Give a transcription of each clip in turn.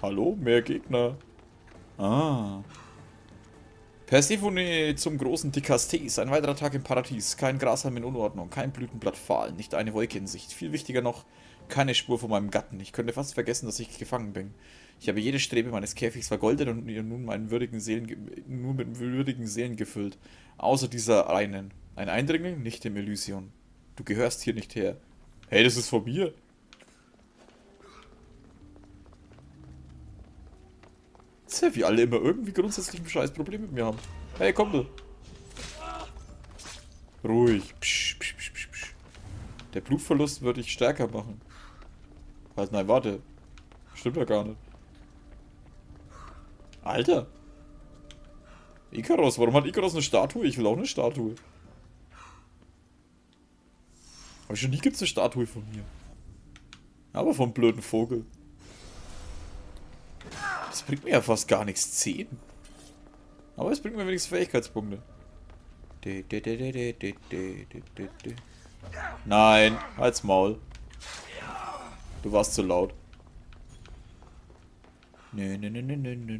Hallo? Mehr Gegner. Ah. Persephone zum großen Dikastes. Ein weiterer Tag im Paradies. Kein Grashalm in Unordnung. Kein Blütenblatt fahl. Nicht eine Wolke in Sicht. Viel wichtiger noch, keine Spur von meinem Gatten. Ich könnte fast vergessen, dass ich gefangen bin. Ich habe jede Strebe meines Käfigs vergoldet und nun, meinen würdigen Seelen, nur mit würdigen Seelen gefüllt. Außer dieser einen. Ein Eindringling? Nicht im Elysion. Du gehörst hier nicht her. Hey, das ist von mir. Tja, wie alle immer irgendwie grundsätzlich ein scheiß Problem mit mir haben. Hey, komm du. Ruhig. Psch, psch, psch, psch, psch. Der Blutverlust würde ich stärker machen. Halt, nein, warte. Stimmt ja gar nicht. Alter. Ikaros, warum hat Ikaros eine Statue? Ich will auch eine Statue. Aber schon nie gibt es eine Statue von mir. Aber vom blöden Vogel. Bringt mir ja fast gar nichts. 10. Aber es bringt mir wenigstens Fähigkeitspunkte. Nein, halt's Maul. Du warst zu laut. Nö, nö, nö, nö, nö, nö.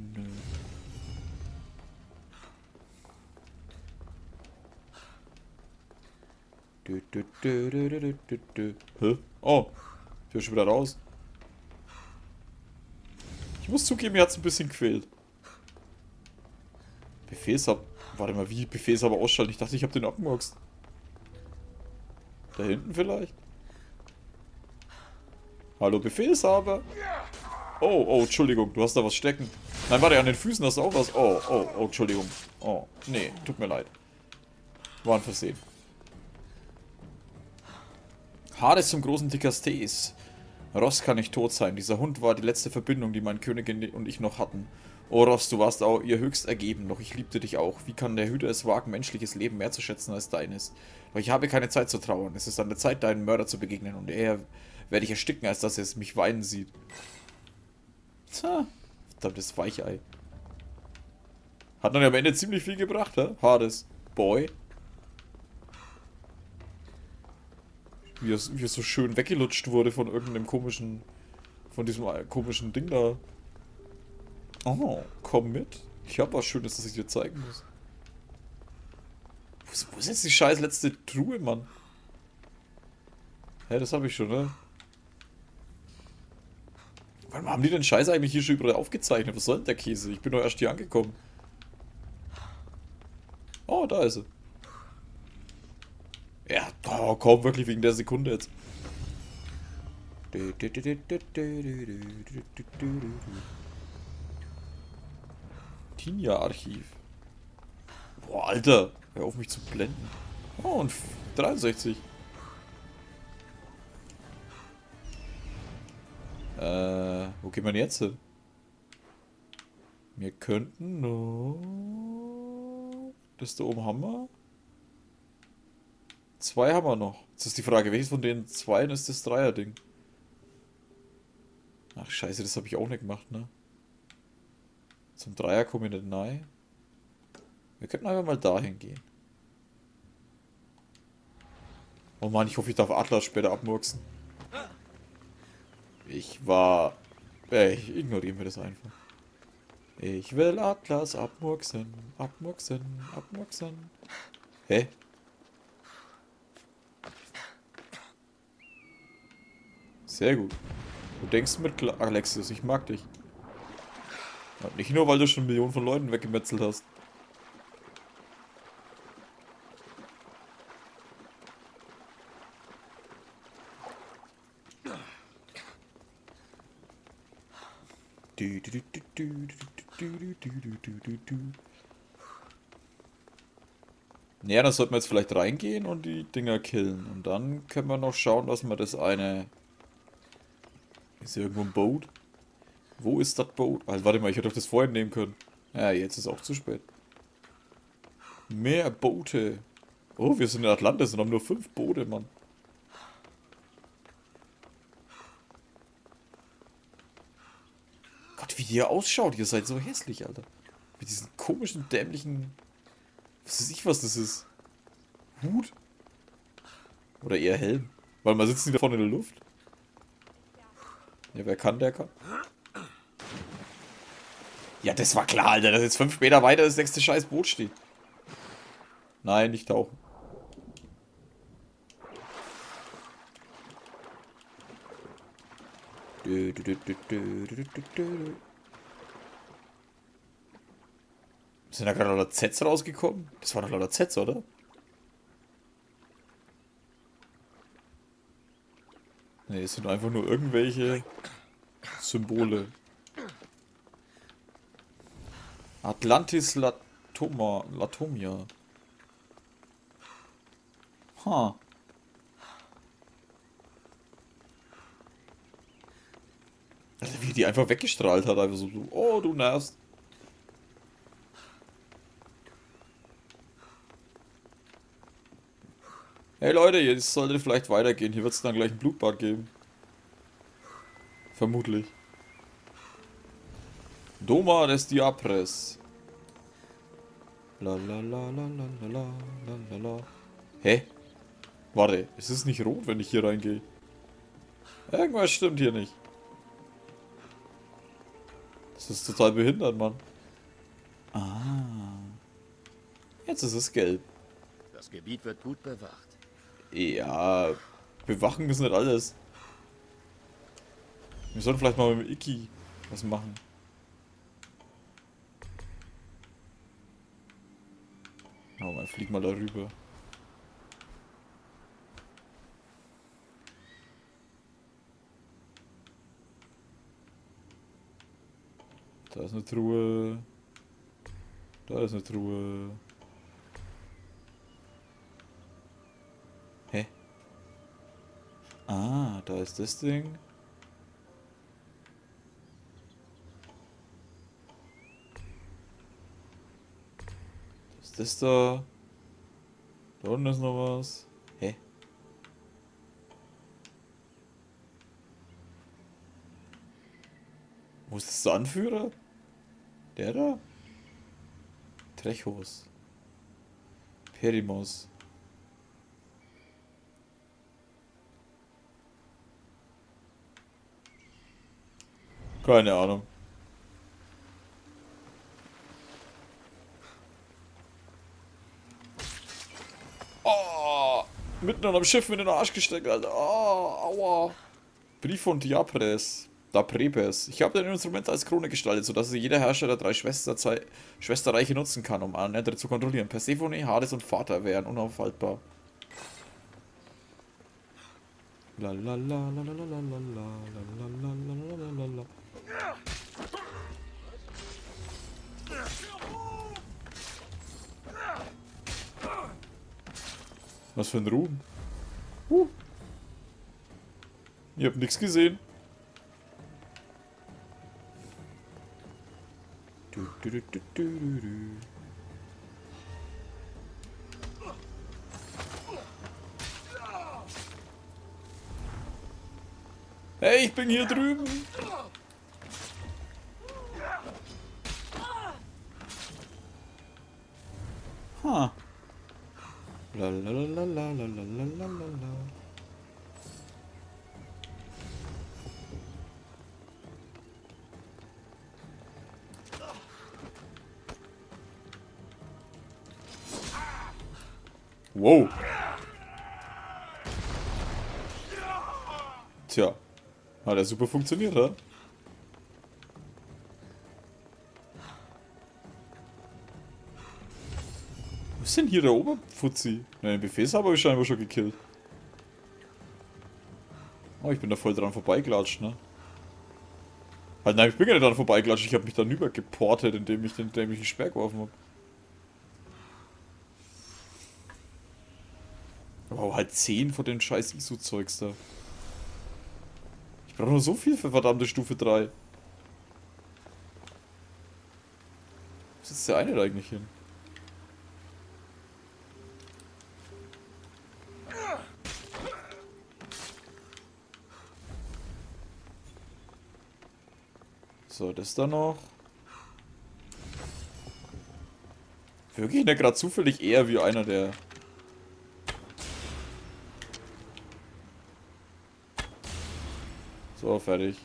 Hä? Oh, ich bin schon wieder raus. Ich muss zugeben, mir hat es ein bisschen quält. Befehlshaber. Warte mal, wie Befehlshaber ausschalten? Ich dachte, ich habe den abgemurkst. Da hinten vielleicht? Hallo, Befehlshaber? Oh, oh, Entschuldigung, du hast da was stecken. Nein, warte, an den Füßen hast du auch was. Oh, oh, oh, Entschuldigung. Oh, nee, tut mir leid. War ein Versehen. Hades zum großen Dikastes. Ross kann nicht tot sein. Dieser Hund war die letzte Verbindung, die mein Königin und ich noch hatten. Oh Ross, du warst auch ihr höchst ergeben, doch ich liebte dich auch. Wie kann der Hüter es wagen, menschliches Leben mehr zu schätzen als deines? Doch ich habe keine Zeit zu trauern. Es ist an der Zeit, deinen Mörder zu begegnen und eher werde ich ersticken, als dass er es mich weinen sieht. Tja, verdammtes Weichei. Hat dann am Ende ziemlich viel gebracht, hä? Hades. Boy. Wie es, wie es so schön weggelutscht wurde von irgendeinem komischen... Von diesem komischen Ding da. Oh, komm mit. Ich hab was Schönes, das ich dir zeigen muss. Wo ist, wo ist jetzt die scheiß letzte Truhe, Mann? Hä, das habe ich schon, ne? Warum haben die den Scheiß eigentlich hier schon überall aufgezeichnet? Was soll denn der Käse? Ich bin doch erst hier angekommen. Oh, da ist er. Oh, komm, wirklich wegen der Sekunde jetzt. Tinja-Archiv. Boah, Alter. Hör auf mich zu blenden. Oh, und 63. Äh, wo geht man jetzt hin? Wir könnten noch... Das da oben haben wir. Zwei haben wir noch. Jetzt ist die Frage, welches von den zwei ist das Dreier-Ding? Ach scheiße, das habe ich auch nicht gemacht, ne? Zum Dreier komme ich nicht nahe. Wir könnten einfach mal dahin gehen. Oh Mann, ich hoffe, ich darf Atlas später abmurksen. Ich war... Äh, ignorieren wir das einfach. Ich will Atlas abmurksen, abmurksen, abmurksen. Hä? Sehr gut. Du denkst mit Alexis, ich mag dich. Nicht nur, weil du schon Millionen von Leuten weggemetzelt hast. Naja, dann sollten wir jetzt vielleicht reingehen und die Dinger killen. Und dann können wir noch schauen, dass wir das eine... Ist hier irgendwo ein Boot? Wo ist das Boot? Also warte mal, ich hätte doch das vorhin nehmen können. Ja, jetzt ist auch zu spät. Mehr Boote. Oh, wir sind in Atlantis und haben nur fünf Boote, Mann. wie ihr ausschaut. Ihr seid so hässlich, Alter. Mit diesen komischen, dämlichen... Was weiß ich, was das ist. Hut? Oder eher Helm. Weil man sitzt da vorne in der Luft. Ja, wer kann, der kann. Ja, das war klar, Alter, dass jetzt fünf Meter weiter das nächste scheiß Boot steht. Nein, nicht tauchen. Sind da gerade lauter Zs rausgekommen? Das war doch lauter Zs, oder? Ne, es sind einfach nur irgendwelche Symbole. Atlantis Latoma, Latomia. Ha. Huh. Also wie die einfach weggestrahlt hat, einfach so, oh, du nervst. Hey Leute, jetzt sollte vielleicht weitergehen. Hier wird es dann gleich ein Blutbad geben. Vermutlich. Doma des Diapres. La la la la la la la la Hä? Warte, es ist nicht rot, wenn ich hier reingehe? Irgendwas stimmt hier nicht. Das ist total behindert, Mann. Ah. Jetzt ist es gelb. Das Gebiet wird gut bewacht. Ja, bewachen ist nicht alles. Wir sollten vielleicht mal mit Iki was machen. Oh, mal flieg mal darüber. Da ist eine Truhe. Da ist eine Truhe. Ah, da ist das Ding. Was ist das da? Da unten ist noch was. Hä? Wo ist das der Anführer? Der da? Trechos. Perimos. Keine Ahnung. Oh, mitten an einem Schiff mit den Arsch gesteckt, Alter. Oh, aua. Brief von Diapres. Da Prepes. Ich habe dein Instrument als Krone gestaltet, sodass jeder Herrscher der drei Schwesterreiche nutzen kann, um andere zu kontrollieren. Persephone, Hades und Vater wären unaufhaltbar. Was für ein Ruhm. Uh. Ihr habt nichts gesehen. Du, du, du, hey, ich bin hier drüben. Wow. Tja. Hat ja super funktioniert, ha? Denn hier der Oberfuzzi? Ne, den Befehlshaber habe ich scheinbar schon gekillt. Oh, ich bin da voll dran vorbeigelatscht, ne? Halt, nein, ich bin ja nicht dran vorbeigelatscht. Ich habe mich dann übergeportet, indem ich den dämlichen Speer geworfen habe. Wow, halt 10 von den scheiß ISO-Zeugs da. Ich brauche nur so viel für verdammte Stufe 3. Wo sitzt der eine da eigentlich hin? So, das da noch. Wirklich ne gerade zufällig eher wie einer der So, fertig.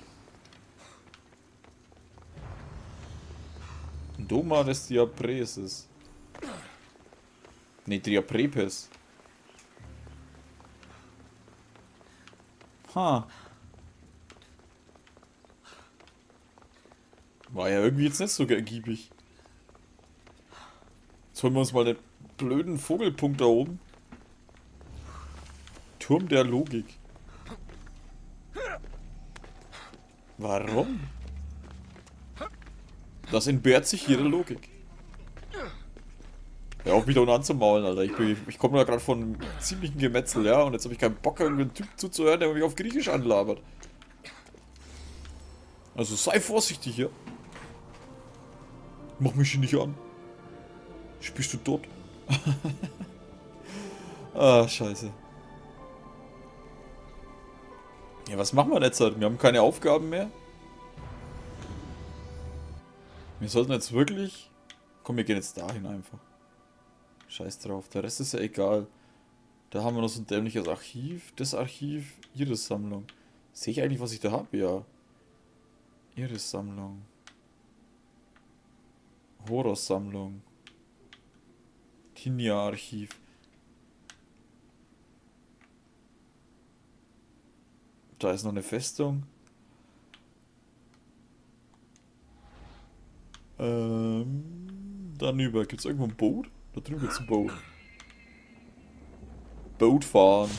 Doma des Diapreses. Ne, Diaprepes. Ha. War ja irgendwie jetzt nicht so ergiebig. Jetzt holen wir uns mal den blöden Vogelpunkt da oben. Turm der Logik. Warum? Das entbehrt sich jeder Logik. Ja, auch wieder unten anzumaulen, Alter. Ich, ich komme da gerade von ziemlichen Gemetzel, ja, und jetzt habe ich keinen Bock, irgendeinen Typ zuzuhören, der mich auf Griechisch anlabert. Also sei vorsichtig, ja. Mach mich nicht an. Spielst du dort? ah, scheiße. Ja, was machen wir jetzt halt? Wir haben keine Aufgaben mehr. Wir sollten jetzt wirklich... Komm, wir gehen jetzt dahin einfach. Scheiß drauf, der Rest ist ja egal. Da haben wir noch so ein dämliches Archiv. Das Archiv, Iris-Sammlung. Sehe ich eigentlich, was ich da habe? Ja. Iris-Sammlung. Horror-Sammlung. Tinia-Archiv. Da ist noch eine Festung. Ähm, dann über. Gibt es irgendwo ein Boot? Da drüben gibt es ein Boot. Boot fahren.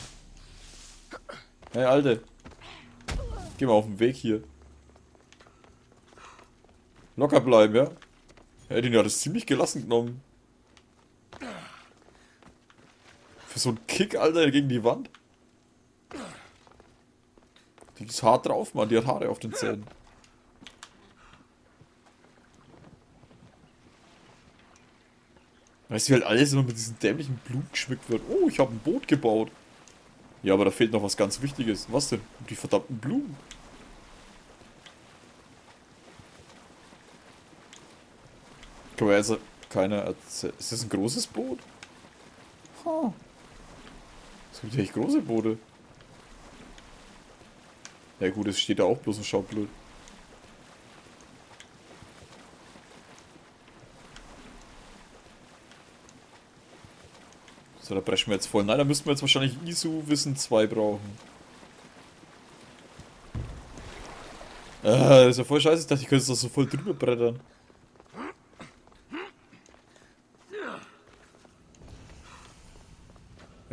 Hey, Alte. Geh mal auf den Weg hier. Locker bleiben, ja? Ja, den hat es ziemlich gelassen genommen. Für so einen Kick, Alter, gegen die Wand. Die ist hart drauf, Mann. Die hat Haare auf den Zähnen. Weißt du, wie halt alles immer mit diesen dämlichen Blumen geschmückt wird. Oh, ich habe ein Boot gebaut. Ja, aber da fehlt noch was ganz Wichtiges. Was denn? Die verdammten Blumen. Kann man also keiner erzählen. Ist das ein großes Boot? Ha. Es gibt ja echt große Boote. Ja gut, es steht da auch bloß ein Schaublöd. So, da brechen wir jetzt voll. Nein, da müssten wir jetzt wahrscheinlich ISU Wissen 2 brauchen. Äh, das ist ja voll scheiße. Ich dachte, ich könnte das so voll drüber brettern.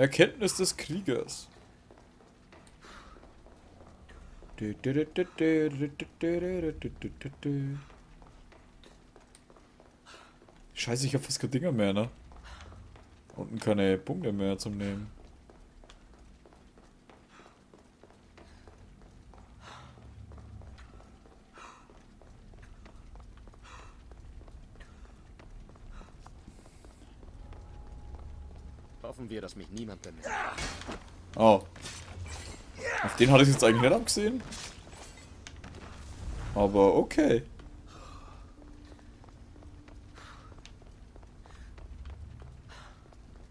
Erkenntnis des Kriegers. Scheiße, ich hab fast keine Dinger mehr, ne? Unten keine Punkte mehr zum Nehmen. Wir, dass mich niemand bemerkt. Oh. Auf den hatte ich jetzt eigentlich nicht abgesehen. Aber okay.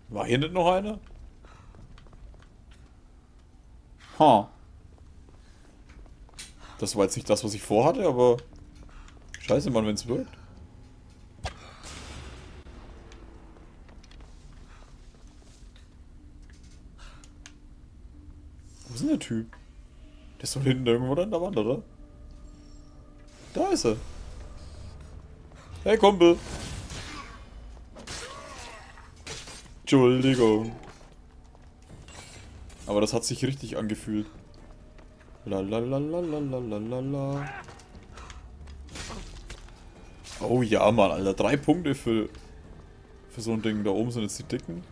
War hier nicht noch einer? Ha. Huh. Das war jetzt nicht das, was ich vorhatte, aber... Scheiße, Mann, wenn es wirkt. Wo ist denn der Typ? Der ist doch hinten irgendwo an der Wand, oder? Da ist er. Hey, Kumpel. Entschuldigung. Aber das hat sich richtig angefühlt. Lalalalalalala. Oh ja, Mann, Alter. Drei Punkte für, für so ein Ding. Da oben sind jetzt die Dicken.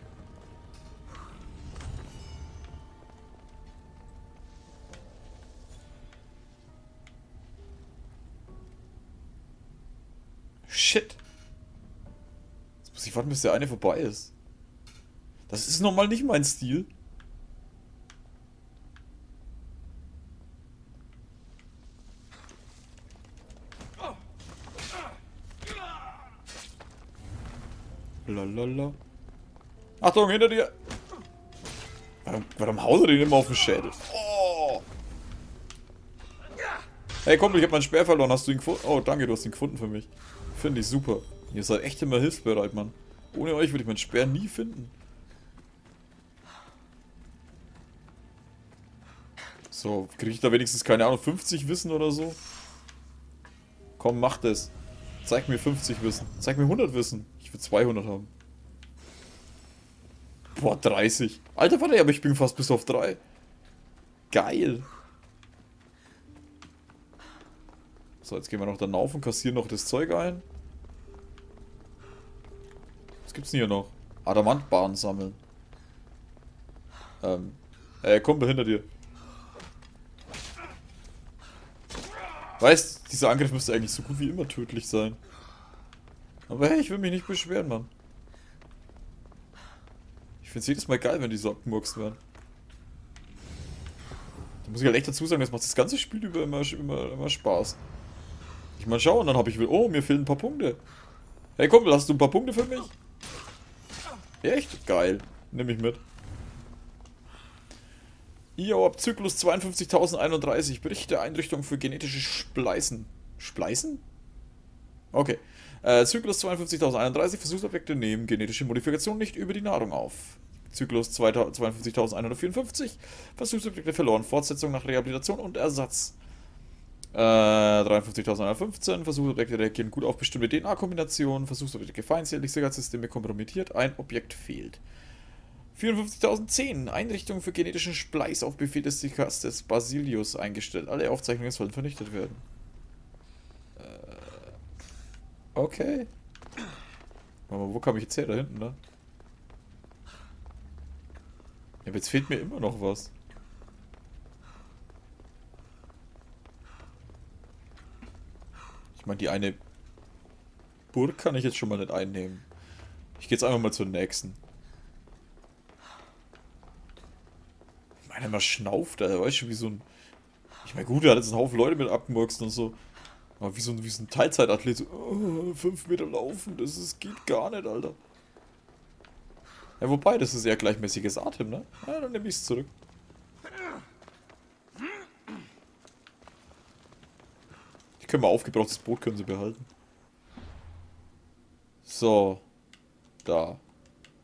Bis der eine vorbei ist. Das ist nochmal nicht mein Stil. Lalala. Achtung, hinter dir! Warum, warum haut er den immer auf den Schädel? Oh. Hey komm, ich hab meinen Speer verloren. Hast du ihn gefunden? Oh, danke, du hast ihn gefunden für mich. Finde ich super. Ihr seid echt immer hilfsbereit, Mann. Ohne euch würde ich meinen Speer nie finden. So, kriege ich da wenigstens, keine Ahnung, 50 Wissen oder so? Komm, mach das. Zeig mir 50 Wissen. Zeig mir 100 Wissen. Ich will 200 haben. Boah, 30. Alter, warte, aber ich bin fast bis auf 3. Geil. So, jetzt gehen wir noch da rauf und kassieren noch das Zeug ein. Was gibt's denn hier noch? Adamantbahn sammeln. Ähm. Äh, Kumpel hinter dir. Weißt, dieser Angriff müsste eigentlich so gut wie immer tödlich sein. Aber hey, ich will mich nicht beschweren, Mann. Ich find's jedes Mal geil, wenn die so abgemurkst werden. Da muss ich halt echt dazu sagen, das macht das ganze Spiel über immer, immer, immer Spaß. Ich mal schauen, dann habe ich wieder, oh, mir fehlen ein paar Punkte. Hey Kumpel, hast du ein paar Punkte für mich? Echt? Geil. Nimm ich mit. IOAP Zyklus 52031. Bericht der Einrichtung für genetische Spleißen. Spleißen? Okay. Äh, Zyklus 52031. Versuchsobjekte nehmen genetische Modifikation nicht über die Nahrung auf. Zyklus 52154. Versuchsobjekte verloren. Fortsetzung nach Rehabilitation und Ersatz. Äh, 53.115. Versuchsobjekte reagieren gut auf bestimmte DNA-Kombinationen. Versuchsobjekte feindliche Sicherheitssysteme kompromittiert. Ein Objekt fehlt. 54.010. Einrichtung für genetischen Spleiß auf Befehl des Dikasters Basilius eingestellt. Alle Aufzeichnungen sollen vernichtet werden. Äh, okay. Aber wo kam ich jetzt her? Da hinten, ne? Ja, aber jetzt fehlt mir immer noch was. Meine, die eine Burg kann ich jetzt schon mal nicht einnehmen. Ich gehe jetzt einfach mal zur nächsten. Einer mal schnauft, Alter, weißt du, wie so ein... Ich meine, gut, er hat jetzt einen Haufen Leute mit abgemurkst und so. Aber wie so ein, wie so ein Teilzeitathlet, so, oh, fünf Meter laufen, das ist, geht gar nicht, Alter. Ja, wobei, das ist eher gleichmäßiges Atem, ne? Ja, dann nehme ich es zurück. Können wir aufgebrauchtes Boot können sie behalten. So. Da.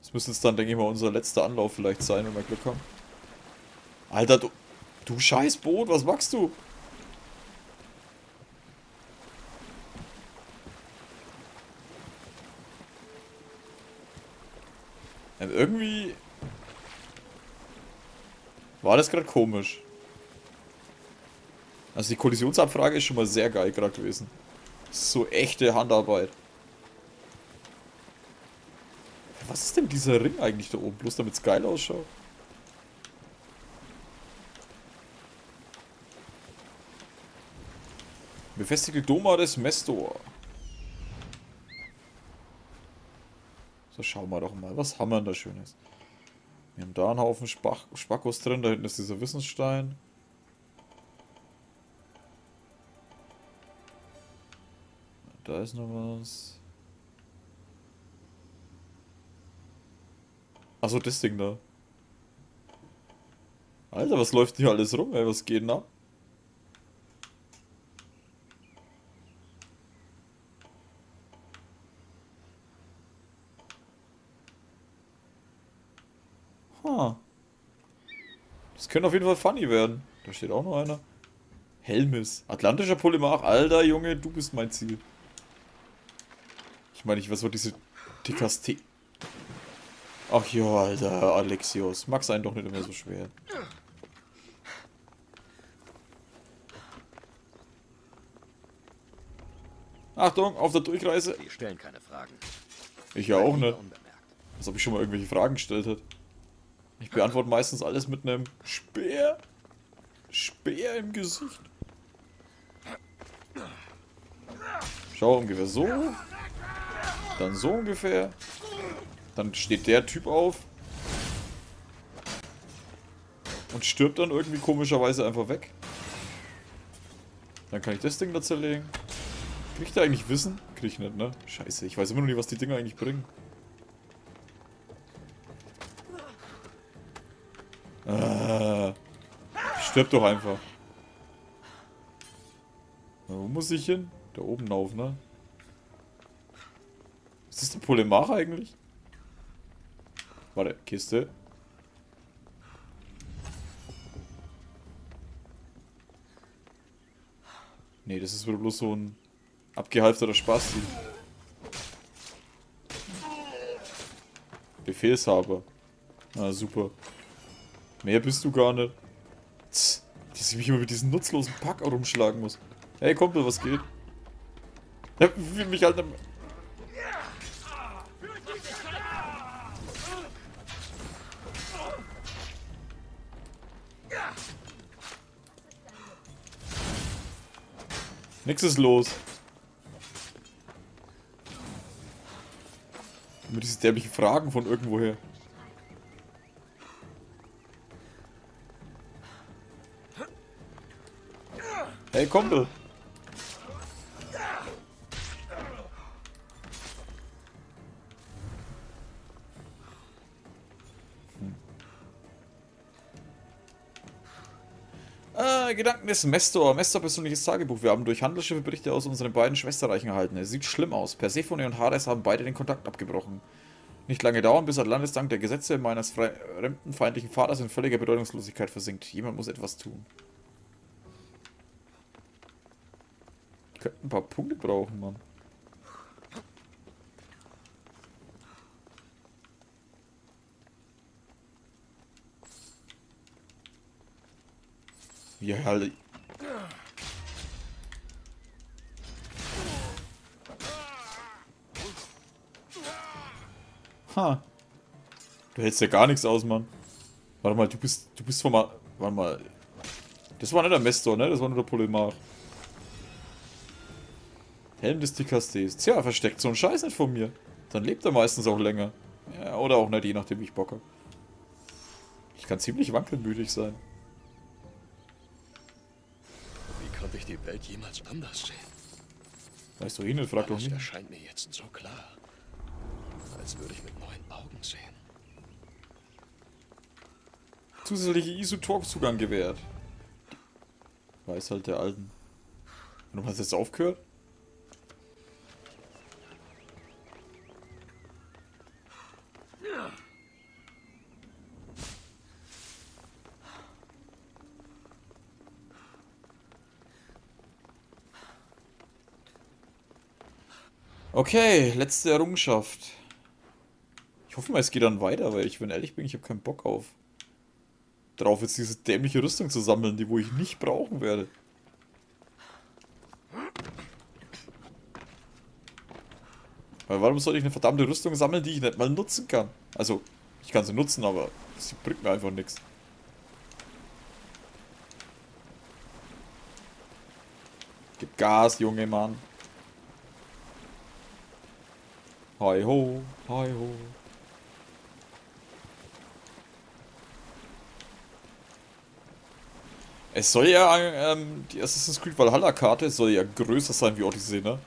Das müsste jetzt dann, denke ich mal, unser letzter Anlauf vielleicht sein, wenn wir Glück haben. Alter, du, du scheiß Boot, was machst du? Ja, irgendwie war das gerade komisch. Also die Kollisionsabfrage ist schon mal sehr geil gerade gewesen. So echte Handarbeit. Was ist denn dieser Ring eigentlich da oben? Bloß damit es geil ausschaut. Befestigte Doma des Mestor. So, schauen wir doch mal, was haben wir denn da Schönes? Wir haben da einen Haufen Spach Spackos drin, da hinten ist dieser Wissensstein. Da ist noch was. Achso, das Ding da. Alter, was läuft hier alles rum, ey? Was geht denn ab? Das könnte auf jeden Fall funny werden. Da steht auch noch einer. Helmis. Atlantischer Polymarch. Alter, Junge, du bist mein Ziel. Ich meine, ich was diese Dikaste... Ach ja, Alter, Alexios. Mag sein doch nicht immer so schwer. Achtung, auf der Durchreise. Wir stellen keine Fragen. Ich ja auch nicht. Als ob ich schon mal irgendwelche Fragen gestellt hätte. Ich beantworte meistens alles mit einem Speer. Speer im Gesicht. Schau ungefähr so. Dann so ungefähr. Dann steht der Typ auf. Und stirbt dann irgendwie komischerweise einfach weg. Dann kann ich das Ding da zerlegen. Krieg ich da eigentlich Wissen? Krieg ich nicht, ne? Scheiße, ich weiß immer noch nicht, was die Dinger eigentlich bringen. Äh, stirb doch einfach. wo muss ich hin? Da oben auf, ne? Das der Polemach eigentlich? Warte, Kiste. Nee, das ist wohl bloß so ein abgehalfterter Spasti. Befehlshaber. Na super. Mehr bist du gar nicht. Tss, dass ich mich immer mit diesem nutzlosen Pack rumschlagen muss. Hey Kumpel, was geht? Ja, wie mich halt... Nix ist los. Mit diese dämlichen Fragen von irgendwoher. Hey Kumpel. Gedanken des Mestor. Mestor persönliches Tagebuch. Wir haben durch Handelsschiffe Berichte aus unseren beiden Schwesterreichen erhalten. Es sieht schlimm aus. Persephone und Hades haben beide den Kontakt abgebrochen. Nicht lange dauern, bis Atlantis dank der Gesetze meines fremdenfeindlichen Vaters in völliger Bedeutungslosigkeit versinkt. Jemand muss etwas tun. Ich könnte ein paar Punkte brauchen, Mann. Ja, halt. Ha. Du hältst ja gar nichts aus, Mann. Warte mal, du bist, du bist von mal, warte mal. Das war nicht der Mestor, ne? Das war nur der Polemar. Helm des Dikastes. Tja, versteckt so ein Scheiß nicht von mir. Dann lebt er meistens auch länger. Ja, oder auch nicht, je nachdem ich Bock hab. Ich kann ziemlich wankelmütig sein. Welt jemals anders sehen? Weißt du hin, frag doch nicht. Erscheint mir jetzt so klar. Als würde ich mit neuen Augen sehen. Zusätzliche Isotorp-Zugang gewährt. Weiß halt der Alten. Du hast jetzt aufgehört? Okay, letzte Errungenschaft. Ich hoffe mal, es geht dann weiter, weil ich, wenn ehrlich bin, ich habe keinen Bock auf. Drauf jetzt diese dämliche Rüstung zu sammeln, die wo ich nicht brauchen werde. Weil warum soll ich eine verdammte Rüstung sammeln, die ich nicht mal nutzen kann? Also, ich kann sie nutzen, aber sie bringt mir einfach nichts. Gib Gas, junge Mann. Hi ho, hi ho. Es soll ja, ähm, die Assassin's Creed Valhalla Karte soll ja größer sein wie Odyssey, ne?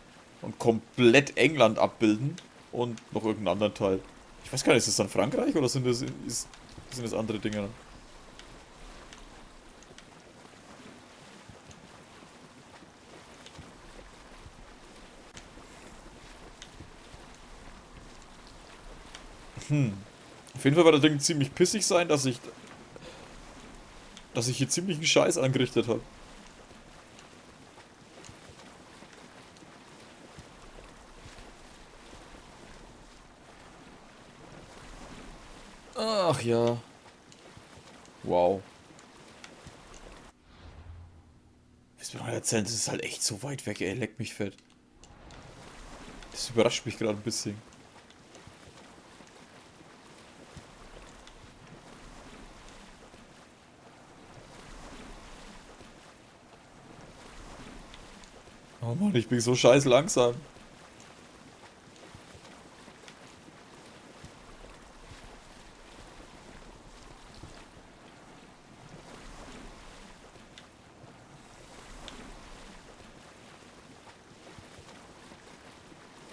Und komplett England abbilden und noch irgendeinen anderen Teil. Ich weiß gar nicht, ist das dann Frankreich oder sind das, ist, sind das andere Dinge? Hm. Auf jeden Fall wird das Ding ziemlich pissig sein, dass ich... Dass ich hier ziemlich einen Scheiß angerichtet habe. Ach ja. Wow. Willst du mir noch erzählen, das ist halt echt so weit weg, ey. Leck mich fett. Das überrascht mich gerade ein bisschen. Oh Mann, ich bin so scheiß langsam.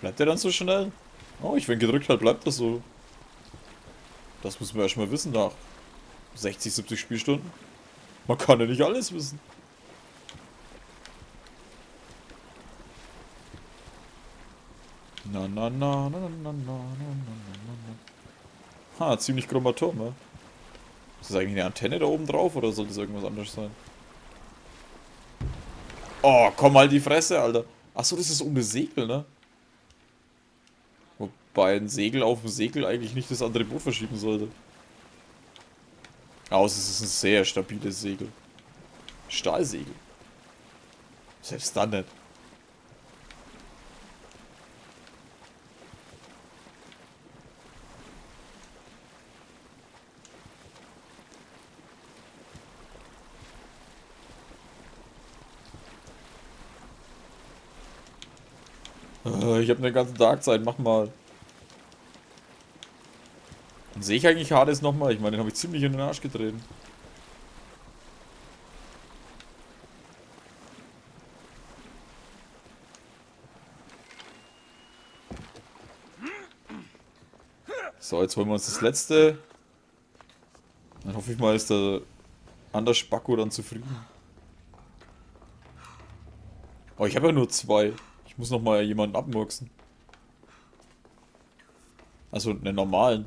Bleibt der dann so schnell? Oh, ich wenn gedrückt halt, bleibt das so. Das müssen wir erstmal wissen nach 60, 70 Spielstunden. Man kann ja nicht alles wissen. Na na na na na na na na na na. Ha, ziemlich krummer Turm, ne? Ist das eigentlich eine Antenne da oben drauf oder soll das irgendwas anderes sein? Oh, komm mal die Fresse, Alter. Achso, das ist ohne Segel, ne? Wobei ein Segel auf dem Segel eigentlich nicht das andere Boot verschieben sollte. Außer es ist ein sehr stabiles Segel. Stahlsegel. Selbst dann nicht. Äh, ich habe eine ganze Darkzeit, mach mal. Dann sehe ich eigentlich Hades nochmal. Ich meine, den habe ich ziemlich in den Arsch getreten. So, jetzt holen wir uns das letzte. Dann hoffe ich mal, ist der Anders Spacko dann zufrieden. Oh, ich habe ja nur zwei. Ich muss noch mal jemanden abmurksen. Also einen normalen.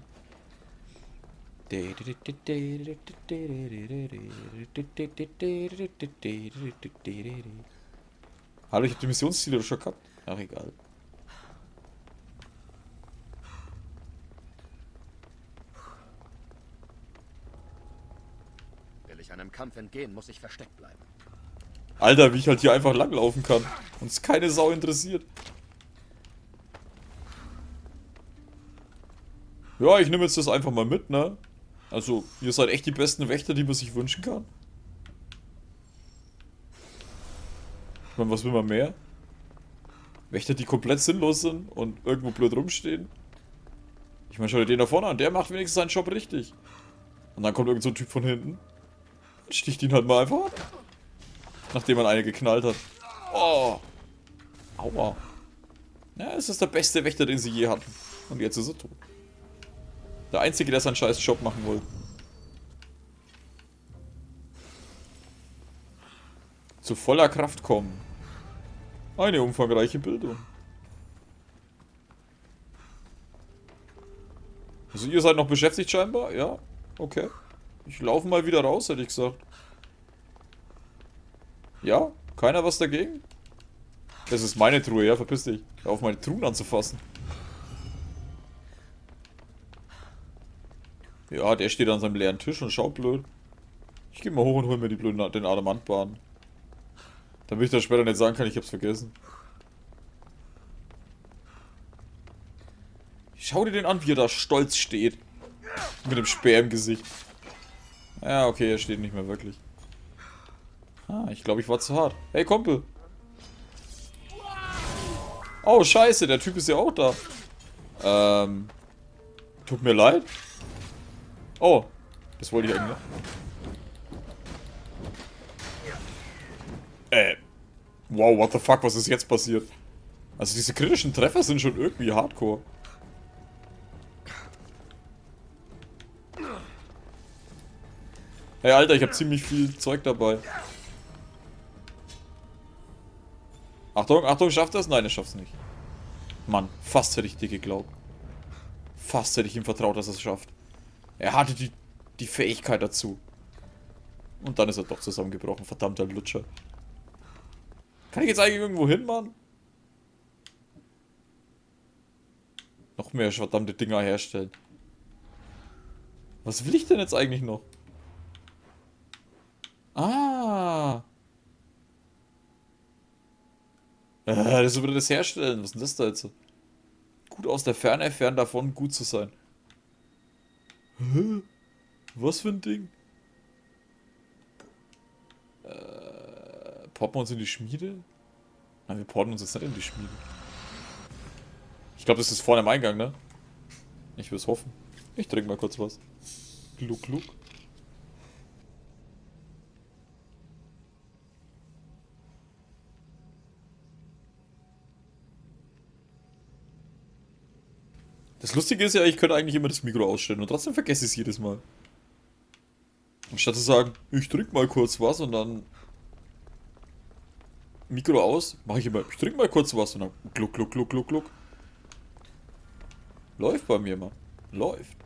Hallo, ich habe die Missionsziele schon gehabt. Ach, egal. Will ich einem Kampf entgehen, muss ich versteckt bleiben. Alter, wie ich halt hier einfach langlaufen kann. Und es keine Sau interessiert. Ja, ich nehme jetzt das einfach mal mit, ne? Also, ihr seid echt die besten Wächter, die man sich wünschen kann. Ich meine, was will man mehr? Wächter, die komplett sinnlos sind und irgendwo blöd rumstehen. Ich meine, schau dir den da vorne an, der macht wenigstens seinen Job richtig. Und dann kommt irgend so ein Typ von hinten. Sticht ihn halt mal einfach ab. Nachdem man eine geknallt hat. Oh. Aua. Ja, es ist der beste Wächter, den sie je hatten. Und jetzt ist er tot. Der Einzige, der seinen scheiß Job machen wollte. Zu voller Kraft kommen. Eine umfangreiche Bildung. Also ihr seid noch beschäftigt scheinbar? Ja, okay. Ich laufe mal wieder raus, hätte ich gesagt. Ja? Keiner was dagegen? Das ist meine Truhe, ja, verpiss dich. Hör auf meine Truhen anzufassen. Ja, der steht an seinem leeren Tisch und schaut blöd. Ich geh mal hoch und hol mir die blöden, den Adamantbahn. Damit ich dann später nicht sagen kann, ich hab's vergessen. Schau dir den an, wie er da stolz steht. Mit dem Speer im Gesicht. Ja, okay, er steht nicht mehr wirklich. Ah, ich glaube, ich war zu hart. Hey, Kumpel. Oh, scheiße, der Typ ist ja auch da. Ähm. Tut mir leid. Oh, das wollte ich eigentlich. Äh. Wow, what the fuck, was ist jetzt passiert? Also diese kritischen Treffer sind schon irgendwie hardcore. Hey Alter, ich habe ziemlich viel Zeug dabei. Achtung, Achtung, schafft das? Nein, er schafft es nicht. Mann, fast hätte ich dir geglaubt. Fast hätte ich ihm vertraut, dass er es schafft. Er hatte die, die Fähigkeit dazu. Und dann ist er doch zusammengebrochen, verdammter Lutscher. Kann ich jetzt eigentlich irgendwo hin, Mann? Noch mehr verdammte Dinger herstellen. Was will ich denn jetzt eigentlich noch? Ah. Äh, das wieder das Herstellen. Was ist das da jetzt? Gut aus der Ferne, fern davon, gut zu sein. Hä? Was für ein Ding? Äh, porten wir uns in die Schmiede? Nein, wir porten uns jetzt nicht in die Schmiede. Ich glaube, das ist vorne im Eingang, ne? Ich will es hoffen. Ich trinke mal kurz was. Gluck, gluck. Das Lustige ist ja, ich könnte eigentlich immer das Mikro ausstellen und trotzdem vergesse ich es jedes Mal. Anstatt zu sagen, ich trinke mal kurz was und dann Mikro aus, mache ich immer, ich trinke mal kurz was und dann gluck, gluck, gluck, gluck, gluck. Läuft bei mir, Mann. Läuft.